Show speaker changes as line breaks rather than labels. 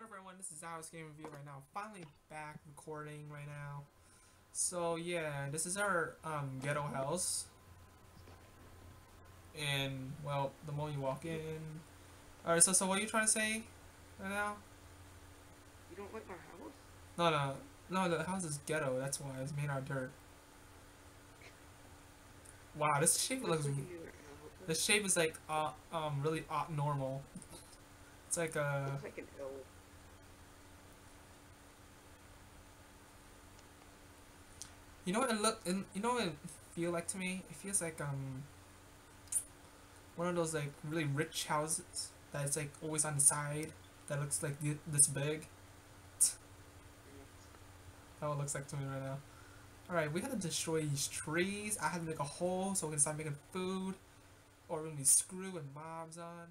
everyone, this is Alex Game Review right now. Finally back recording right now. So yeah, this is our um, ghetto house. And well, the moment you walk in. Alright, so so what are you trying to say right now?
You don't like my house?
No no no the house is ghetto, that's why it's made out of dirt. Wow, this shape looks the shape is like uh, um really uh, normal. It's like a
looks like an L.
You know what it look and you know what it feel like to me? It feels like um one of those like really rich houses that is like always on the side that looks like this big. That's what it looks like to me right now. Alright, we to destroy these trees. I have to make a hole so we can start making food. Or we're gonna be screwing mobs on.